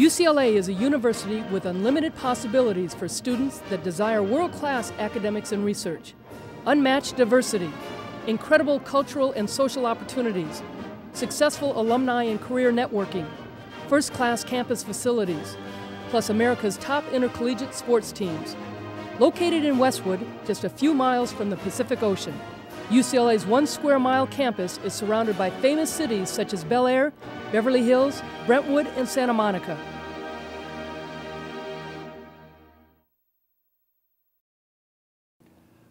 UCLA is a university with unlimited possibilities for students that desire world class academics and research, unmatched diversity, incredible cultural and social opportunities, successful alumni and career networking, first class campus facilities, plus America's top intercollegiate sports teams. Located in Westwood, just a few miles from the Pacific Ocean, UCLA's one square mile campus is surrounded by famous cities such as Bel Air, Beverly Hills, Brentwood, and Santa Monica.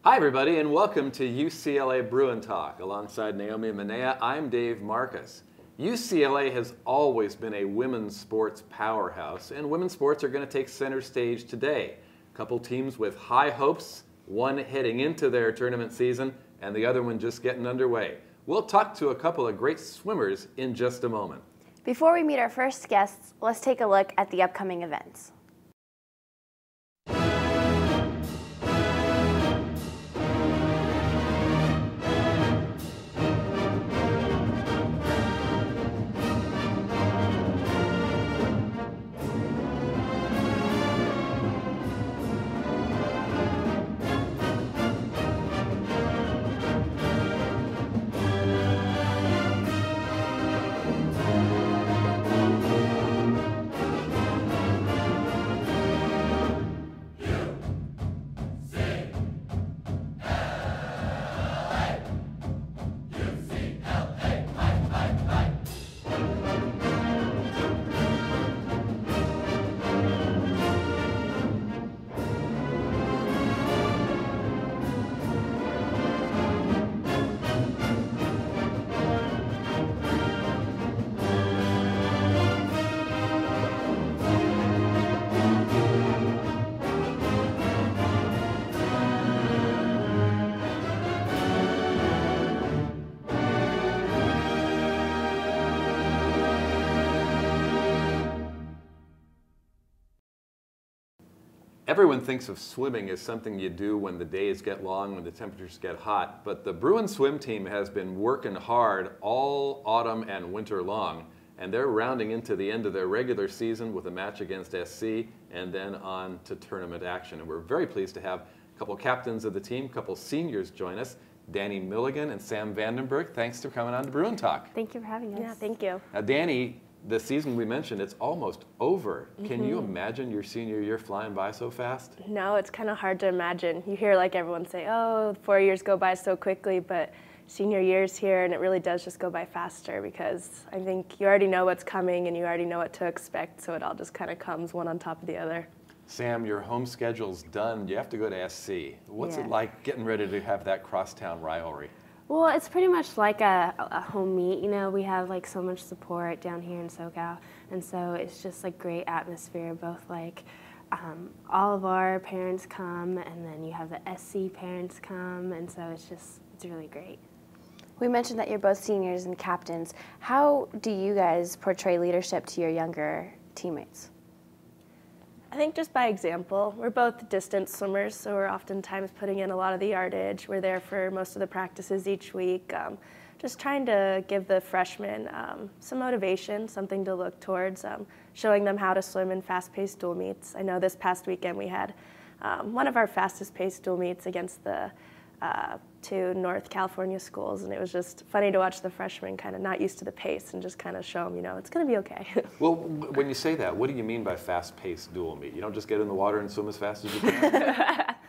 Hi, everybody, and welcome to UCLA Bruin Talk. Alongside Naomi Manea, I'm Dave Marcus. UCLA has always been a women's sports powerhouse, and women's sports are going to take center stage today. A couple teams with high hopes, one heading into their tournament season, and the other one just getting underway. We'll talk to a couple of great swimmers in just a moment. Before we meet our first guests, let's take a look at the upcoming events. Everyone thinks of swimming as something you do when the days get long, when the temperatures get hot, but the Bruin swim team has been working hard all autumn and winter long, and they're rounding into the end of their regular season with a match against SC and then on to tournament action. And we're very pleased to have a couple captains of the team, a couple seniors join us. Dani Milligan and Sam Vanden Berge, thanks for coming on to Bruin Talk. Thank you for having us. Yeah, thank you. Now, Dani, the season we mentioned, it's almost over. Can you Mm-hmm. imagine your senior year flying by so fast? No, it's kind of hard to imagine. You hear like everyone say, oh, four years go by so quickly, but senior year's here and it really does just go by faster because I think you already know what's coming and you already know what to expect, so it all just kind of comes one on top of the other. Sam, your home schedule's done. You have to go to SC. What's Yeah. it like getting ready to have that crosstown rivalry? Well, it's pretty much like a, a home meet. You know, we have like so much support down here in SoCal, and so it's just like great atmosphere. Both like um, all of our parents come, and then you have the SC parents come, and so it's just it's really great. We mentioned that you're both seniors and captains. How do you guys portray leadership to your younger teammates? I think just by example, we're both distance swimmers, so we're oftentimes putting in a lot of the yardage. We're there for most of the practices each week. Um, just trying to give the freshmen um, some motivation, something to look towards, um, showing them how to swim in fast-paced dual meets. I know this past weekend we had um, one of our fastest-paced dual meets against the uh, two North California schools, and it was just funny to watch the freshmen kind of not used to the pace and just kind of show them, you know, it's going to be okay. Well, w- when you say that, what do you mean by fast-paced dual meet? You don't just get in the water and swim as fast as you can?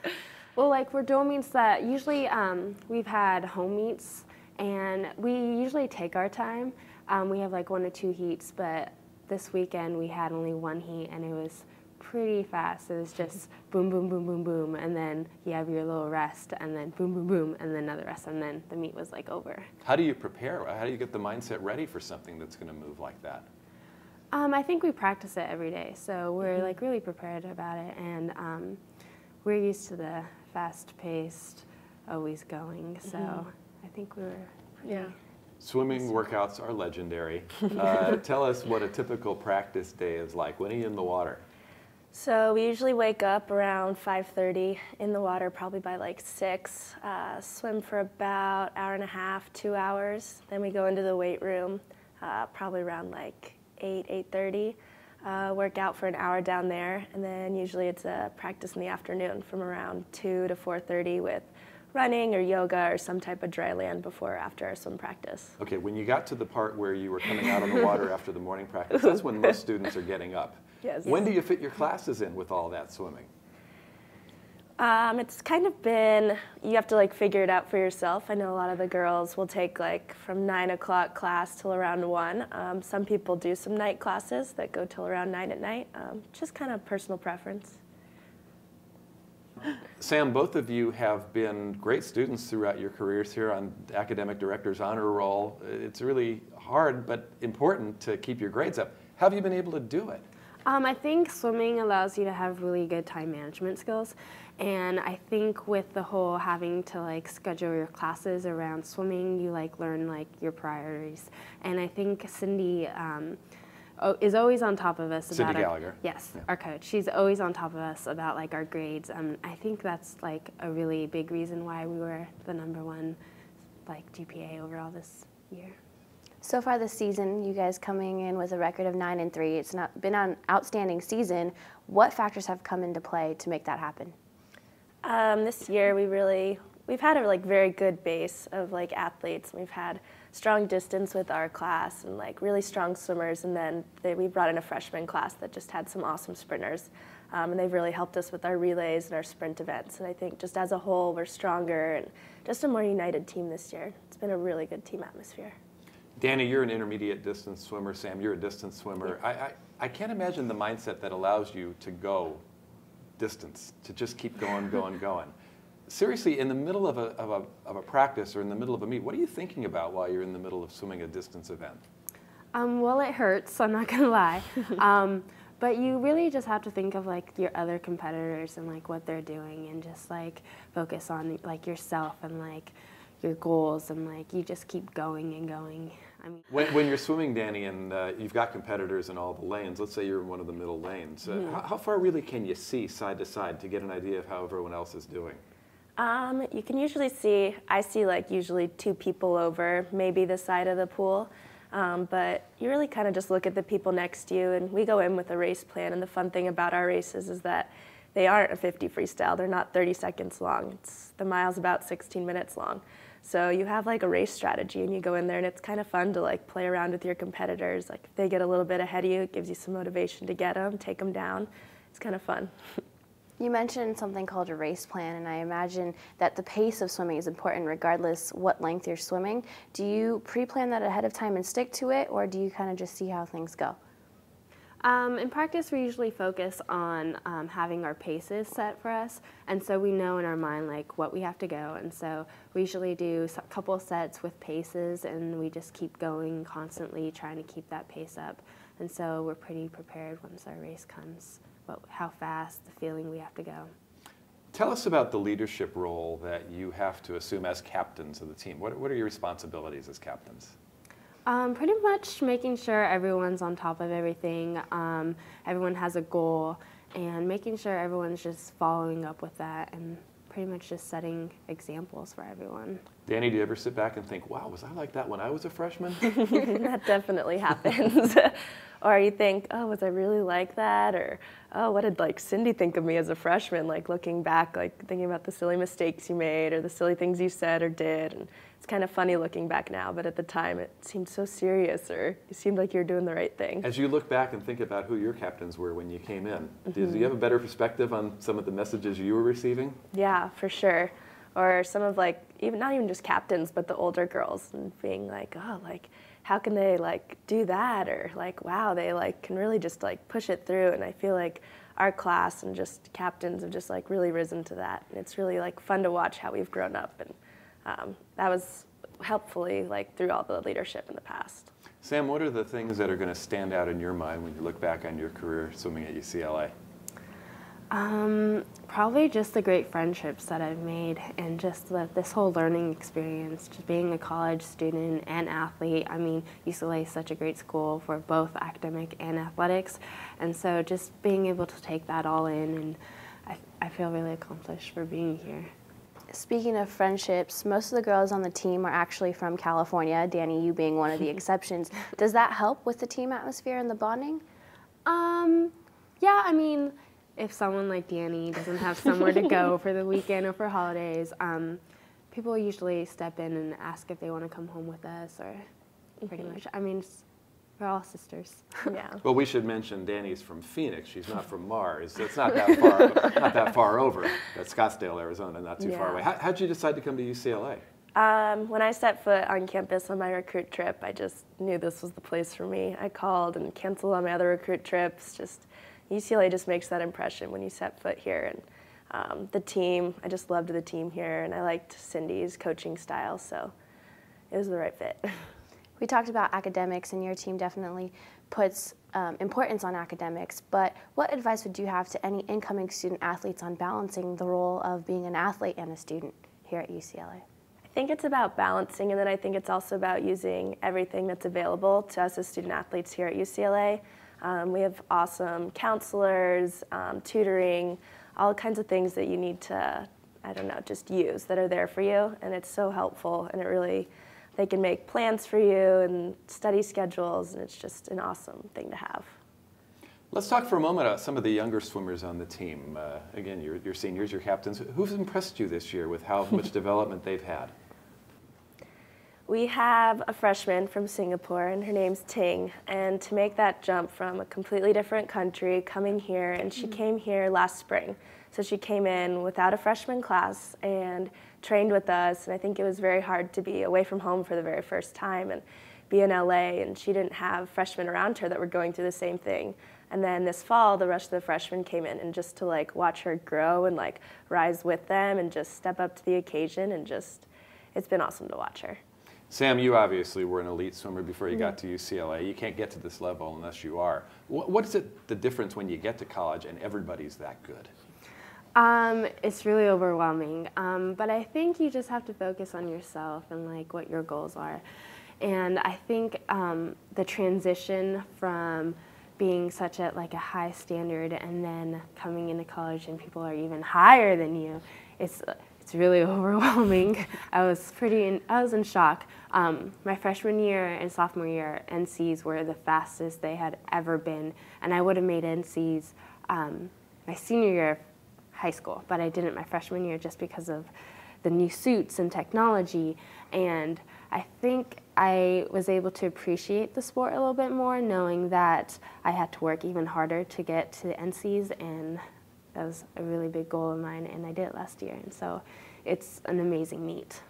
Well, like we're dual meets that usually um, we've had home meets, and we usually take our time. Um, we have like one or two heats, but this weekend we had only one heat, and it was pretty fast. It was just boom, boom, boom, boom, boom, and then you have your little rest, and then boom, boom, boom, and then another rest, and then the meet was like over. How do you prepare? How do you get the mindset ready for something that's going to move like that? Um, I think we practice it every day, so we're like really prepared about it, and um, we're used to the fast-paced, always going. So I think we were. Pretty yeah. Swimming workouts are legendary. Uh, tell us what a typical practice day is like. When are you in the water? So we usually wake up around 5:30 in the water, probably by like six. Uh, swim for about hour and a half, two hours. Then we go into the weight room, uh, probably around like eight, 8:30. uh, work out for an hour down there, and then usually it's a practice in the afternoon from around 2 to 4.30 with running or yoga or some type of dry land before or after our swim practice. Okay, when you got to the part where you were coming out on the water after the morning practice, that's when most students are getting up. Yes. When do you fit your classes in with all that swimming? Um, it's kind of been you have to like figure it out for yourself. I know a lot of the girls will take like from nine o'clock class till around one. Um, some people do some night classes that go till around nine at night. Um, just kind of personal preference. Sam, both of you have been great students throughout your careers here on Academic Director's Honor Roll. It's really hard but important to keep your grades up. How have you been able to do it? Um, I think swimming allows you to have really good time management skills. And I think with the whole having to like schedule your classes around swimming, you like learn like your priorities. And I think Cindy um, is always on top of us Cindy about Gallagher. Our, yes, Yeah. our coach. She's always on top of us about like our grades. Um, I think that's like a really big reason why we were the number one like GPA overall this year. So far this season, you guys coming in with a record of nine and three. It's not been an outstanding season. What factors have come into play to make that happen? Um, this year we really we've had a like very good base of like athletes. We've had strong distance with our class and like really strong swimmers, and then they, we brought in a freshman class that just had some awesome sprinters, um, and they've really helped us with our relays and our sprint events. And I think just as a whole we're stronger and just a more united team this year. It's been a really good team atmosphere. Dani, you're an intermediate distance swimmer. Sam, you're a distance swimmer. I, I, I can't imagine the mindset that allows you to go distance, to just keep going, going, going. Seriously, in the middle of a, of, a, of a practice or in the middle of a meet, what are you thinking about while you're in the middle of swimming a distance event? Um, well, it hurts. I'm not gonna lie. um, but you really just have to think of like your other competitors and like what they're doing, and just like focus on like yourself and like your goals, and like you just keep going and going. I mean, When, when you're swimming, Dani, and uh, you've got competitors in all the lanes, let's say you're in one of the middle lanes, uh, how, how far really can you see side to side to get an idea of how everyone else is doing? Um, you can usually see, I see like usually two people over maybe the side of the pool. Um, but you really kind of just look at the people next to you, and we go in with a race plan. And the fun thing about our races is that they aren't a 50 freestyle, they're not 30 seconds long. It's, the mile's about 16 minutes long. So you have like a race strategy, and you go in there, and it's kind of fun to like play around with your competitors. Like if they get a little bit ahead of you, it gives you some motivation to get them, take them down. It's kind of fun. You mentioned something called a race plan, and I imagine that the pace of swimming is important regardless what length you're swimming. Do you pre plan that ahead of time and stick to it, or do you kind of just see how things go? Um, in practice, we usually focus on um, having our paces set for us, and so we know in our mind like what we have to go. And so we usually do a couple sets with paces, and we just keep going constantly, trying to keep that pace up. And so we're pretty prepared once our race comes. What, how fast, the feeling we have to go. Tell us about the leadership role that you have to assume as captains of the team. What, what are your responsibilities as captains? Um, pretty much making sure everyone's on top of everything, um, everyone has a goal, and making sure everyone's just following up with that and pretty much just setting examples for everyone. Dani, do you ever sit back and think, wow, was I like that when I was a freshman? that definitely happens. or you think, oh, was I really like that? Or, oh, what did like Cindy think of me as a freshman? Like looking back, like thinking about the silly mistakes you made or the silly things you said or did. And kind of funny looking back now, but at the time it seemed so serious or it seemed like you were doing the right thing. As you look back and think about who your captains were when you came in, do you mm-hmm. have a better perspective on some of the messages you were receiving? Yeah, for sure. Or some of like even not even just captains, but the older girls and being like, oh, like how can they like do that? Or like, wow, they like can really just like push it through. And I feel like our class and just captains have just like really risen to that. And it's really like fun to watch how we've grown up. And um, that was helpfully like through all the leadership in the past. Sam, what are the things that are going to stand out in your mind when you look back on your career swimming at UCLA? Um, probably just the great friendships that I've made and just the, this whole learning experience, just being a college student and athlete. I mean, UCLA is such a great school for both academic and athletics. And so just being able to take that all in and I, I feel really accomplished for being here. Speaking of friendships, most of the girls on the team are actually from California, Dani, you being one of the exceptions. Does that help with the team atmosphere and the bonding? Um, yeah, I mean, if someone like Dani doesn't have somewhere to go for the weekend or for holidays, um, people usually step in and ask if they want to come home with us or pretty much. I mean, we're all sisters. Yeah. Well, we should mention Dani's from Phoenix. She's not from Mars. It's not that far, not that far over. That's Scottsdale, Arizona, not too far away. How, how'd you decide to come to UCLA? Um, when I set foot on campus on my recruit trip, I just knew this was the place for me. I called and canceled on my other recruit trips. Just UCLA just makes that impression when you set foot here, and um, the team. I just loved the team here, and I liked Cindy's coaching style, so it was the right fit. We talked about academics, and your team definitely puts um, importance on academics. But what advice would you have to any incoming student athletes on balancing the role of being an athlete and a student here at UCLA? I think it's about balancing, and then I think it's also about using everything that's available to us as student athletes here at UCLA. Um, we have awesome counselors, um, tutoring, all kinds of things that you need to, I don't know, just use that are there for you, and it's so helpful, and it really, they can make plans for you and study schedules, and it's just an awesome thing to have. Let's talk for a moment about some of the younger swimmers on the team. Uh, again, your, your seniors, your captains. Who's impressed you this year with how much development they've had? We have a freshman from Singapore, and her name's Ting. And to make that jump from a completely different country, coming here, and she came here last spring. So she came in without a freshman class and trained with us. And I think it was very hard to be away from home for the very first time and be in LA. And she didn't have freshmen around her that were going through the same thing. And then this fall, the rest of the freshmen came in, and just to like watch her grow and like rise with them and just step up to the occasion, and just it's been awesome to watch her. Sam, you obviously were an elite swimmer before you got mm-hmm. to UCLA. You can't get to this level unless you are. What, what is it the difference when you get to college and everybody's that good? Um, it's really overwhelming, um, but I think you just have to focus on yourself and like what your goals are. And I think um, the transition from being such a like a high standard and then coming into college and people are even higher than you, it's it's really overwhelming. I was pretty in, I was in shock. Um, my freshman year and sophomore year, NCs were the fastest they had ever been, and I would have made NCs um, my senior year high school, but I didn't my freshman year just because of the new suits and technology. And I think I was able to appreciate the sport a little bit more, knowing that I had to work even harder to get to the NCs, and that was a really big goal of mine, and I did it last year. And so it's an amazing meet.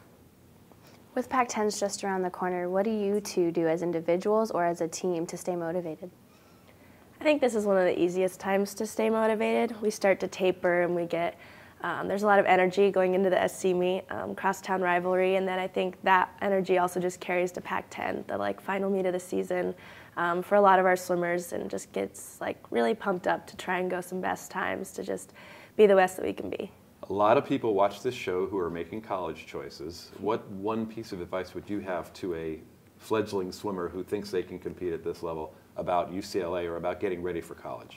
With Pac 10s just around the corner, what do you two do as individuals or as a team to stay motivated? I think this is one of the easiest times to stay motivated. We start to taper and we get, um, there's a lot of energy going into the SC meet, um, crosstown rivalry, and then I think that energy also just carries to Pac-10, the like final meet of the season um, for a lot of our swimmers, and just gets like really pumped up to try and go some best times to just be the best that we can be. A lot of people watch this show who are making college choices. What one piece of advice would you have to a fledgling swimmer who thinks they can compete at this level about UCLA or about getting ready for college?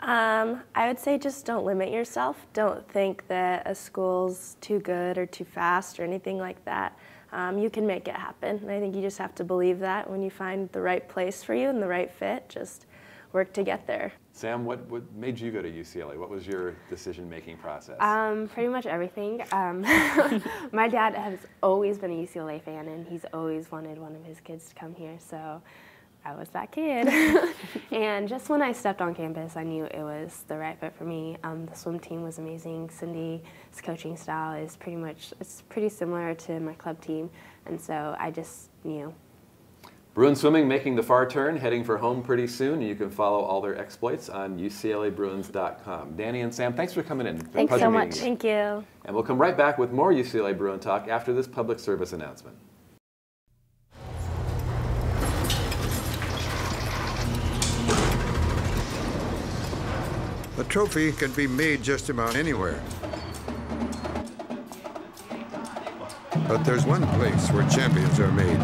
Um, I would say just don't limit yourself. Don't think that a school's too good or too fast or anything like that. Um, you can make it happen. And I think you just have to believe that when you find the right place for you and the right fit, just work to get there. Sam, what, what made you go to UCLA? What was your decision making process? Um, pretty much everything. Um, my dad has always been a UCLA fan, and he's always wanted one of his kids to come here. So I was that kid. and just when I stepped on campus, I knew it was the right fit for me. Um, the swim team was amazing. Cindy's coaching style is pretty much it's pretty similar to my club team, and so I just knew. Bruin Swimming making the far turn, heading for home pretty soon. You can follow all their exploits on UCLABruins.com. Dani and Sam, thanks for coming in. Thanks so much. you. Thank you. And we'll come right back with more UCLA Bruin talk after this public service announcement. Trophy can be made just about anywhere. But there's one place where champions are made.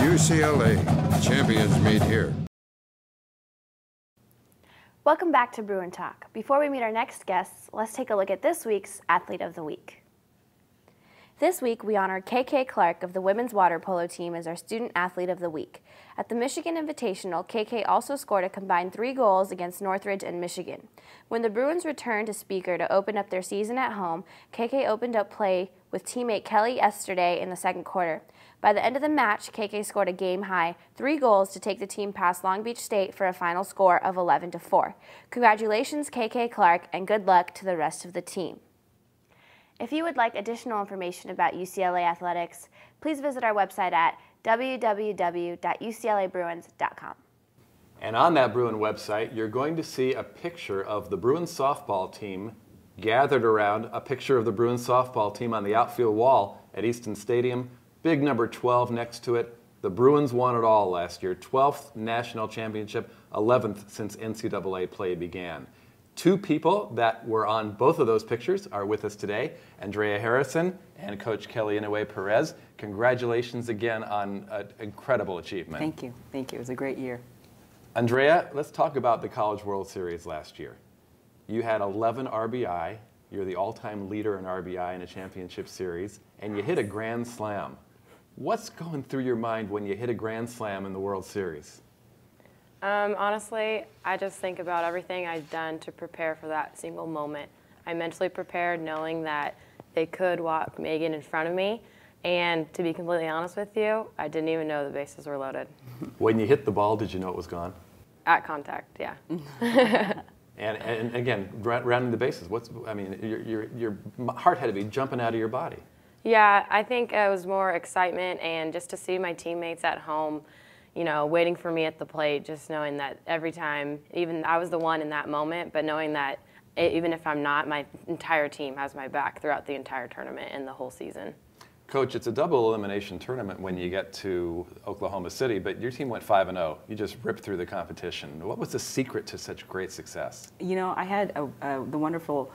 UCLA, champions meet here. Welcome back to Bruin Talk. Before we meet our next guests, let's take a look at this week's Athlete of the Week. This week, we honor KK Clark of the women's water polo team as our Student Athlete of the Week. At the Michigan Invitational, KK also scored a combined three goals against Northridge and Michigan. When the Bruins returned to Spieker to open up their season at home, KK opened up play with teammate Kelly yesterday in the second quarter. By the end of the match, KK scored a game high three goals to take the team past Long Beach State for a final score of 11 to 4. Congratulations, KK Clark, and good luck to the rest of the team. If you would like additional information about UCLA athletics, please visit our website at www.uclabruins.com. And on that Bruin website, you're going to see a picture of the Bruin softball team gathered around a picture of the Bruin softball team on the outfield wall at Easton Stadium Big number 12 next to it. The Bruins won it all last year 12th national championship, 11th since NCAA play began. Two people that were on both of those pictures are with us today Andrea Harrison and Coach Kelly Inouye Perez. Congratulations again on an incredible achievement. Thank you. Thank you. It was a great year. Andrea, let's talk about the College World Series last year. You had 11 RBI. You're the all time leader in RBI in a championship series, and you hit a grand slam. What's going through your mind when you hit a grand slam in the World Series? Um, honestly, I just think about everything I've done to prepare for that single moment. I mentally prepared knowing that they could walk Megan in front of me. And to be completely honest with you, I didn't even know the bases were loaded. When you hit the ball, did you know it was gone? At contact, yeah. and, and again, rounding the bases, what's, I mean, your, your, your heart had to be jumping out of your body. Yeah, I think it was more excitement and just to see my teammates at home, you know, waiting for me at the plate, just knowing that every time, even I was the one in that moment, but knowing that it, even if I'm not, my entire team has my back throughout the entire tournament and the whole season. Coach, it's a double elimination tournament when you get to Oklahoma City, but your team went 5 and 0. You just ripped through the competition. What was the secret to such great success? You know, I had a, a, the wonderful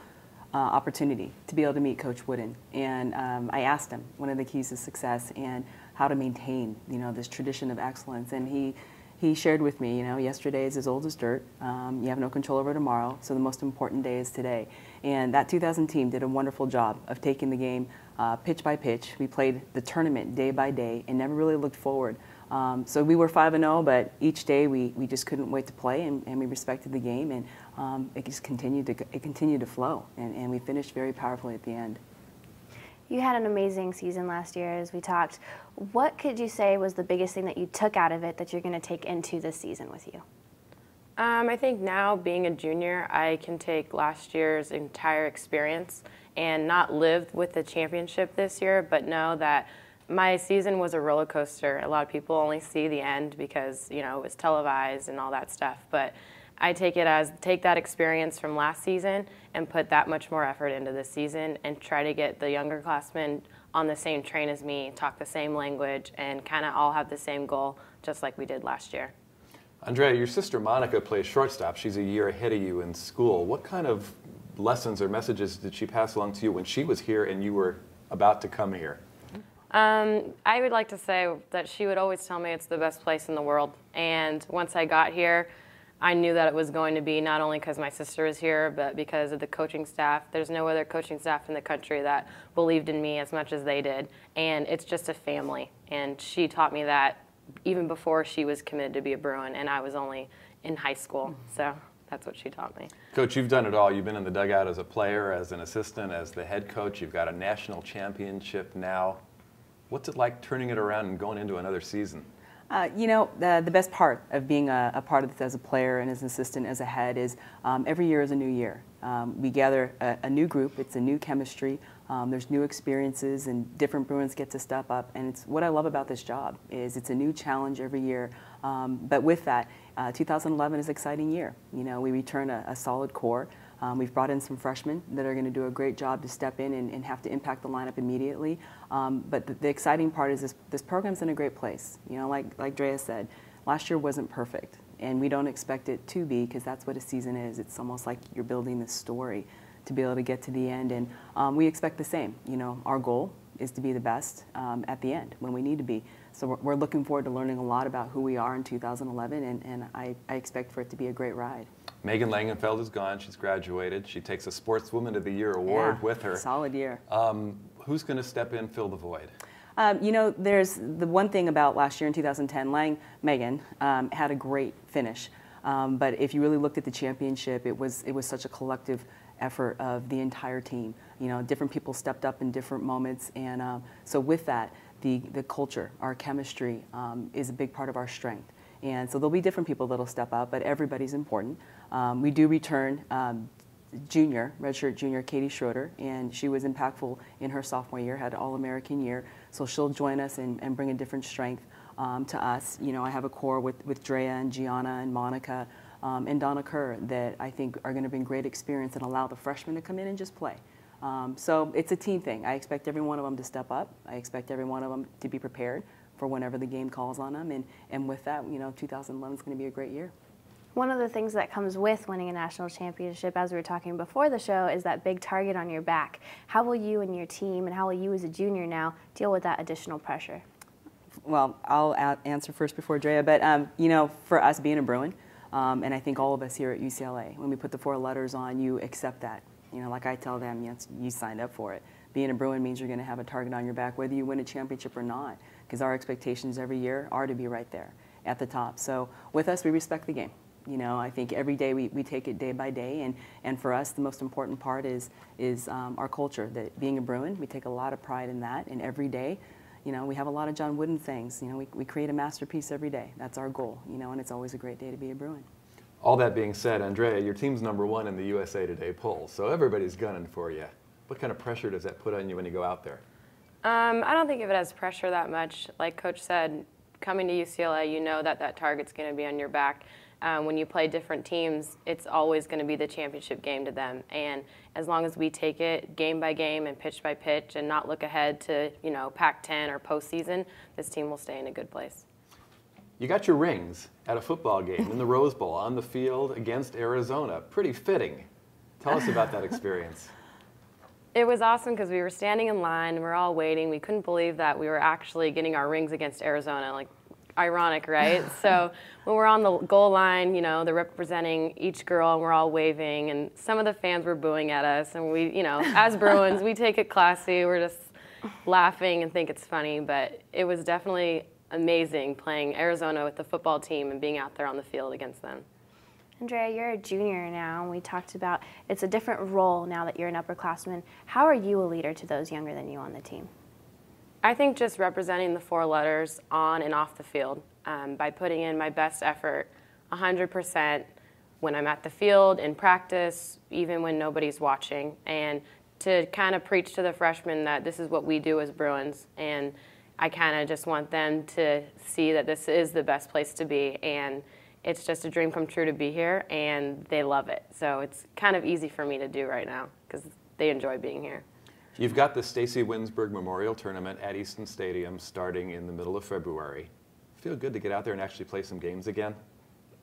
uh, opportunity to be able to meet Coach Wooden. And um, I asked him one of the keys to success and how to maintain, you know, this tradition of excellence. And he, he shared with me, you know, yesterday is as old as dirt. Um, you have no control over tomorrow, so the most important day is today. And that 2000 team did a wonderful job of taking the game uh, pitch by pitch. We played the tournament day by day and never really looked forward. Um, so we were 5 and 0, but each day we, we just couldn't wait to play and, and we respected the game and um, it just continued to it continued to flow and, and we finished very powerfully at the end. You had an amazing season last year, as we talked. What could you say was the biggest thing that you took out of it that you're going to take into this season with you? Um, I think now, being a junior, I can take last year's entire experience and not live with the championship this year, but know that my season was a roller coaster. A lot of people only see the end because you know it was televised and all that stuff. But I take it as take that experience from last season and put that much more effort into this season and try to get the younger classmen on the same train as me, talk the same language, and kind of all have the same goal, just like we did last year. Andrea, your sister Monica plays shortstop. She's a year ahead of you in school. What kind of lessons or messages did she pass along to you when she was here and you were about to come here? Um, I would like to say that she would always tell me it's the best place in the world. And once I got here, I knew that it was going to be not only because my sister is here, but because of the coaching staff. There's no other coaching staff in the country that believed in me as much as they did. And it's just a family. And she taught me that even before she was committed to be a Bruin, and I was only in high school. So that's what she taught me. Coach, you've done it all. You've been in the dugout as a player, as an assistant, as the head coach. You've got a national championship now. What's it like turning it around and going into another season? Uh, you know, the, the, best part of being a, a, part of this as a player and as an assistant, as a head, is um, every year is a new year. Um, we gather a, a, new group, it's a new chemistry, um, there's new experiences, and different Bruins get to step up. And it's what I love about this job is it's a new challenge every year. Um, but with that, uh, 2011 is an exciting year. You know, we return a, a solid core. Um, we've brought in some freshmen that are going to do a great job to step in and, and have to impact the lineup immediately. Um, but the, the, exciting part is this, this program's in a great place. You know, like, like Drea said, last year wasn't perfect, and we don't expect it to be because that's what a season is. It's almost like you're building this story to be able to get to the end, and um, we expect the same. You know, our goal is to be the best um, at the end when we need to be. So we're, we're, looking forward to learning a lot about who we are in 2011, and, and I, I expect for it to be a great ride. Megan Langenfeld is gone. She's graduated. She takes a Sportswoman of the Year award Yeah, with her. Solid year. Um, who's going to step in, fill the void? Um, you know, there's the one thing about last year in 2010, Lang Megan um, had a great finish. Um, but if you really looked at the championship, it was it was such a collective effort of the entire team. You know, different people stepped up in different moments, and um, so with that, the the culture, our chemistry, um, is a big part of our strength. And so there'll be different people that'll step up, but everybody's important. Um, we do return um, junior, redshirt junior, Katie Schroeder, and she was impactful in her sophomore year, had All-American year. So she'll join us and, and bring a different strength um, to us. You know, I have a core with, with Drea and Gianna and Monica um, and Donna Kerr that I think are going to bring great experience and allow the freshmen to come in and just play. Um, so it's a team thing. I expect every one of them to step up. I expect every one of them to be prepared for whenever the game calls on them. And, and with that, you know, 2011 is going to be a great year. One of the things that comes with winning a national championship, as we were talking before the show, is that big target on your back. How will you and your team, and how will you as a junior now, deal with that additional pressure? Well, I'll answer first before Drea, but um, you know, for us being a Bruin, um, and I think all of us here at UCLA, when we put the four letters on, you accept that. You know, like I tell them, yes, you signed up for it. Being a Bruin means you're going to have a target on your back, whether you win a championship or not, because our expectations every year are to be right there at the top. So with us, we respect the game. You know, I think every day we, we take it day by day, and, and for us, the most important part is, is um, our culture. That being a Bruin, we take a lot of pride in that, and every day, you know, we have a lot of John Wooden things. You know, we, we create a masterpiece every day. That's our goal, you know, and it's always a great day to be a Bruin. All that being said, Andrea, your team's number one in the USA Today poll, so everybody's gunning for you. What kind of pressure does that put on you when you go out there? Um, I don't think of it as pressure that much. Like Coach said, coming to UCLA, you know that that target's going to be on your back. Um, when you play different teams, it's always going to be the championship game to them. And as long as we take it game by game and pitch by pitch and not look ahead to, you know, Pac-10 or postseason, this team will stay in a good place. You got your rings at a football game in the Rose Bowl on the field against Arizona. Pretty fitting. Tell us about that experience. It was awesome because we were standing in line, we we're all waiting. We couldn't believe that we were actually getting our rings against Arizona. Like ironic, right? so when we're on the goal line, you know, they're representing each girl and we're all waving and some of the fans were booing at us and we, you know, as Bruins, we take it classy. We're just laughing and think it's funny, but it was definitely amazing playing Arizona with the football team and being out there on the field against them. Andrea, you're a junior now, and we talked about it's a different role now that you're an upperclassman. How are you a leader to those younger than you on the team? I think just representing the four letters on and off the field um, by putting in my best effort 100% when I'm at the field, in practice, even when nobody's watching, and to kind of preach to the freshmen that this is what we do as Bruins. And I kind of just want them to see that this is the best place to be. And it's just a dream come true to be here, and they love it. So it's kind of easy for me to do right now because they enjoy being here. You've got the Stacy Winsberg Memorial Tournament at Easton Stadium starting in the middle of February. Feel good to get out there and actually play some games again?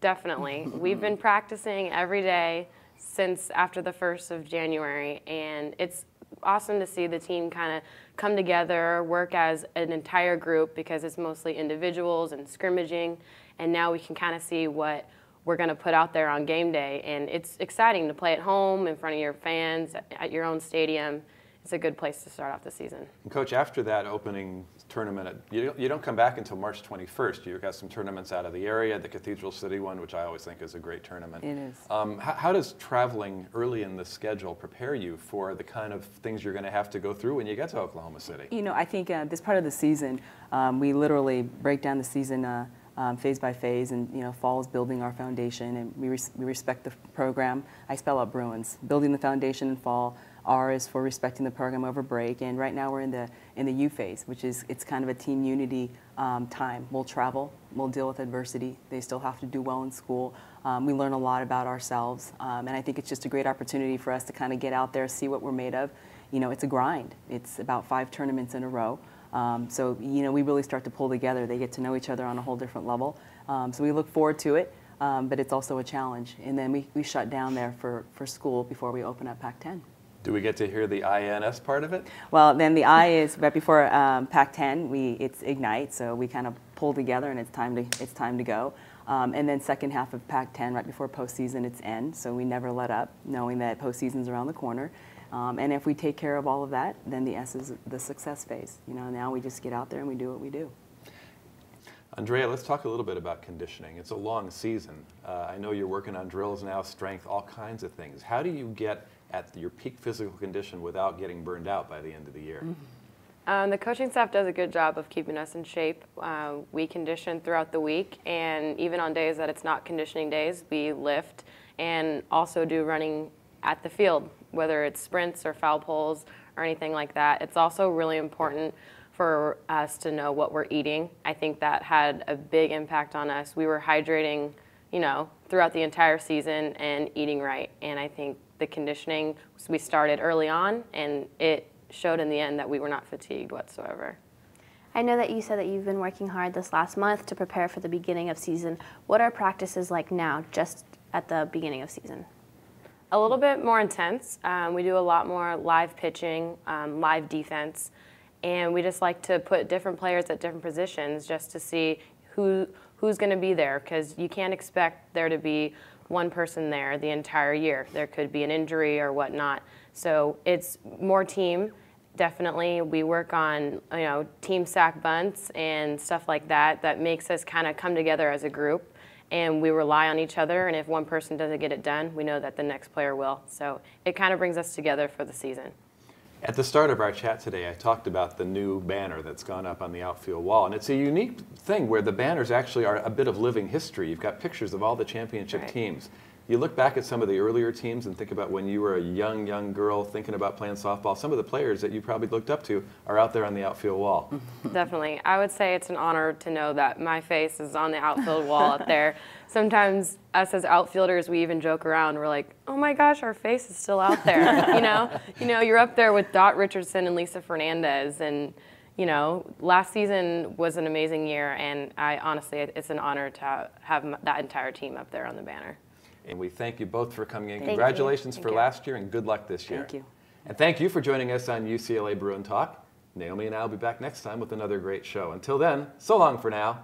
Definitely. We've been practicing every day since after the 1st of January, and it's awesome to see the team kind of come together, work as an entire group because it's mostly individuals and scrimmaging, and now we can kind of see what we're going to put out there on game day. And it's exciting to play at home in front of your fans at your own stadium it's a good place to start off the season. And Coach, after that opening tournament, you, you don't come back until March 21st. You've got some tournaments out of the area, the Cathedral City one, which I always think is a great tournament. It is. Um, how, how, does traveling early in the schedule prepare you for the kind of things you're going to have to go through when you get to Oklahoma City? You know, I think uh, this part of the season, um, we literally break down the season uh, um, phase by phase, and you know, fall is building our foundation, and we, res we respect the program. I spell out Bruins, building the foundation in fall. R is for respecting the program over break, and right now we're in the in the U phase, which is it's kind of a team unity um, time. We'll travel, we'll deal with adversity. They still have to do well in school. Um, we learn a lot about ourselves, um, and I think it's just a great opportunity for us to kind of get out there, see what we're made of. You know, it's a grind. It's about five tournaments in a row. Um, so you know, we really start to pull together. They get to know each other on a whole different level. Um, so we look forward to it. Um, but it's also a challenge. And then we, we shut down there for, for school before we open up Pac-10. Do we get to hear the INS part of it? Well, then the I is right before um, Pac-10. We it's Ignite, so we kind of pull together, and it's time to it's time to go. Um, and then second half of Pac-10, right before postseason, it's end. So we never let up, knowing that postseason's around the corner. Um, and if we take care of all of that, then the S is the success phase. You know, now we just get out there and we do what we do. Andrea, let's talk a little bit about conditioning. It's a long season. Uh, I know you're working on drills now, strength, all kinds of things. How do you get at your peak physical condition without getting burned out by the end of the year? Mm-hmm. Um, the coaching staff does a good job of keeping us in shape. Uh, we condition throughout the week, and even on days that it's not conditioning days, we lift and also do running at the field, whether it's sprints or foul poles or anything like that. It's also really important for us to know what we're eating. I think that had a big impact on us. We were hydrating, you know, throughout the entire season and eating right. And I think the conditioning we started early on, and it showed in the end that we were not fatigued whatsoever. I know that you said that you've been working hard this last month to prepare for the beginning of season. What are practices like now, just at the beginning of season? A little bit more intense. Um, we do a lot more live pitching, um, live defense and we just like to put different players at different positions just to see who who's going to be there because you can't expect there to be one person there the entire year. There could be an injury or whatnot. So it's more team. Definitely, we work on you know team sack bunts and stuff like that. That makes us kind of come together as a group, and we rely on each other. And if one person doesn't get it done, we know that the next player will. So it kind of brings us together for the season. At the start of our chat today, I talked about the new banner that's gone up on the outfield wall. And it's a unique thing where the banners actually are a bit of living history. You've got pictures of all the championship right. teams. You look back at some of the earlier teams and think about when you were a young, young girl thinking about playing softball. Some of the players that you probably looked up to are out there on the outfield wall. Definitely. I would say it's an honor to know that my face is on the outfield wall up there. Sometimes us as outfielders, we even joke around. We're like, "Oh my gosh, our face is still out there." you know, you know, you're up there with Dot Richardson and Lisa Fernandez, and you know, last season was an amazing year, and I honestly, it's an honor to have that entire team up there on the banner. And we thank you both for coming in. Thank Congratulations for you. last year and good luck this year. Thank you. And thank you for joining us on UCLA Bruin Talk. Naomi and I will be back next time with another great show. Until then, so long for now.